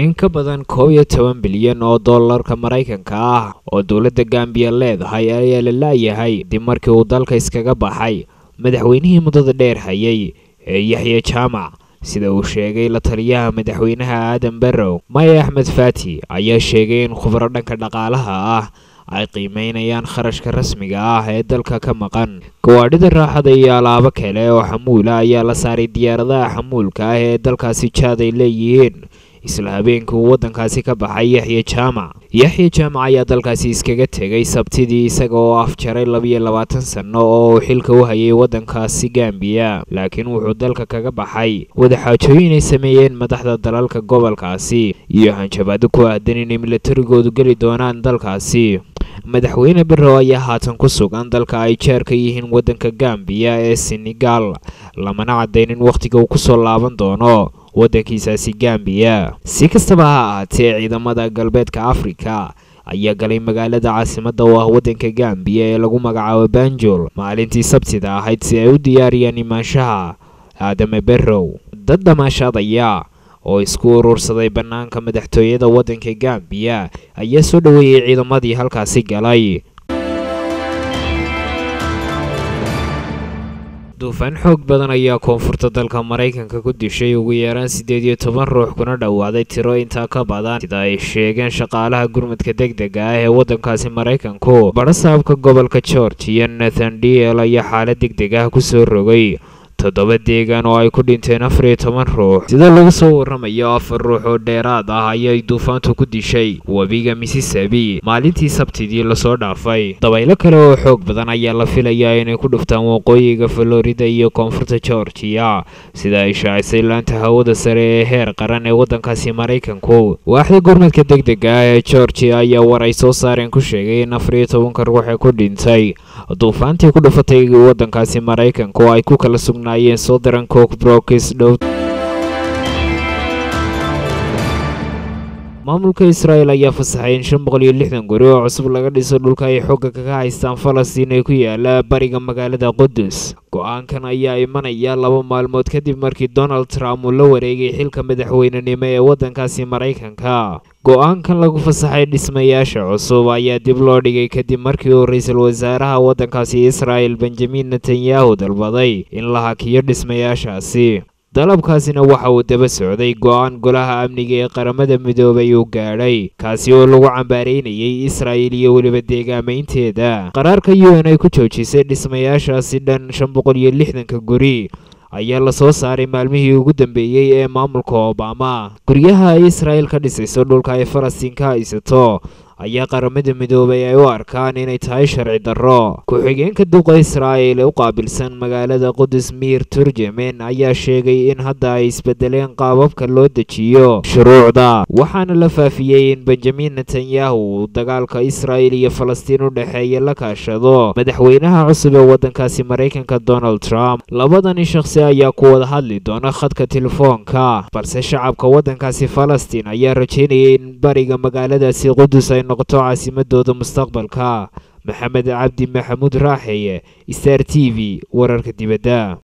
in ka badan koob iyo toban bilyan oo dollarka maraykanka ah oo dowladda gambiya leedahay ayaa la laayahay dib markii uu dalka iskaga baxay madaxweynihii muddada dheer hayay ee yaxye jaamac sida uu sheegay la taliyaha madaxweynaha aadan barrow maya axmed fati ayaa sheegay in khubaro dhanka dhaqaalaha ah ay qiimeynayaan kharashka rasmiga ah ee dalka ka maqan. Gawaadhida raaxada iyo alaabo kale oo xamuula ayaa la saaray diyaaradaha xamuulka ah ee dalkaasi jaad ay leeyihiin isla habeenkii uu waddankaasi ka baxay yaxye jaamac yaxye jaamac ayaa dalkaasi iskaga tegay sabtidii isaga oo afjaray labiyo labaatan sanno oo uu xilka u hayay waddankaasi gambiya laakiin wuxuu dalka kaga baxay. Wadaxaajooyin ay sameeyeen madaxda dalalka gobolkaasi iyo hanjabaado ku aadan inay milatarigoodu geli doonaan dalkaasi. Madaxweyne barrow ayaa haatan ku sugan dalka ay jeer ka yihiin waddanka gambiya ee senegal lamana cadaynin wakhtiga uu ku soo laaban doono waddankiisaasi gambiya. Si kastaba ha ahaatee ciidamada galbeedka afrika ayaa galay magaalada caasimadda oo ah waddanka gambiya ee lagu magacaabo banjul. Maalintii sabtida ahayd si ay u diyaariyaan imaanshaha aadame barrow. Dad damaashaadaya oo isku urursaday bannaanka madaxtooyada waddanka gambiya ayaa soo dhoweeyey ciidamadii halkaasi galay duufaan xoog badan ayaa koonfurta dalka maraykanka ku dishay ugu yaraan siddeed iyo toban ruux kuna dhowaaday tiro intaa ka badan. Sida ay sheegeen shaqaalaha gurmadka deg dega ah ee waddankaasi maraykanku badhasaabka gobolka georgiya nathan diel ayaa xaalad deg ah ku soo rogay toddoba deegaan oo ay ku dhinteen afar iyo toban ruux. Sida lagu soo warramayo afar ruux oo dheeraad ah ayay duufaantu ku dishay. Webiga mississippi maalintii sabtidii la soo dhaafay. Dabaylo kale oo xoog badan ayaa la filayaa inay ku dhuftaan waqooyiga florida iyo koonfurta georgiya sida ay shaacisay laanta hawada sare ee heer qaran ee waddankaasi maraykanku. Waaxda gurmadka deg dega ah ee georgiya ayaa war ay soo saareen ku sheegay in afar iyo tobanka ruux ee ku dhintay duufaantii ku dhufatay waddankaasi maraykanka oo ay ku kala sugnaayeen southern cook brokis dhow maamulka israel ayaa fasaxay in shan boqol iyo lixdan guri oo cusub laga dhiso dhulka ay xooga kaga haystaan falastiin ee ku yaalla bariga magaalada qudus go'aankan ayaa imanaya laba maalmood kadib markii donald trump uu la wareegay xilka madaxweynenimo ee waddankaasi maraykanka. Go'aankan lagu fasaxay dhismayaasha cusub ayaa dib loo dhigay kadib markii uu ra'iisul wasaaraha waddankaasi israel benjamin netanyahu dalbaday in la hakiyo dhismayaashaasi dalabkaasina waxa uu daba socday go'aan golaha amniga ee qaramada midoobay uu gaadhay kaasi oo lagu cambaaraynayay israa'il iyo weliba deegaamaynteeda. Qaraarka u n ay ku joojisay dhismayaashaasi dhan shan boqol iyo lixdanka guri ayaa la soo saaray maalmihii ugu dambeeyey ee maamulka obama. Guryaha ay israa'il ka dhisayso dhulka ay falastiin ka haysato ayaa qaramada midoobay ay u arkaan inay tahay sharci darro. Ku-xigeenka duqa israa'il ee u qaabilsan magaalada qudus miir turjamen ayaa sheegay in hadda ay isbedeleen qaababka loo dejiyo shuruucda waxaana la faafiyey in benjamin netanyahu uu dagaalka israa'il iyo falastiin u dhexeeya la kaashado. Madaxweynaha cusub ee waddankaasi maraykanka donald trump labadani shakhsi ayaa ku wada hadli doona khadka telefoonka balse shacabka waddankaasi falastiin ayaa rajaynayay in bariga magaaladaasi qudus ay noqoto caasimadooda mustaqbalka. Maxamed cabdi maxamuud raaxeye star t v wararka dibadda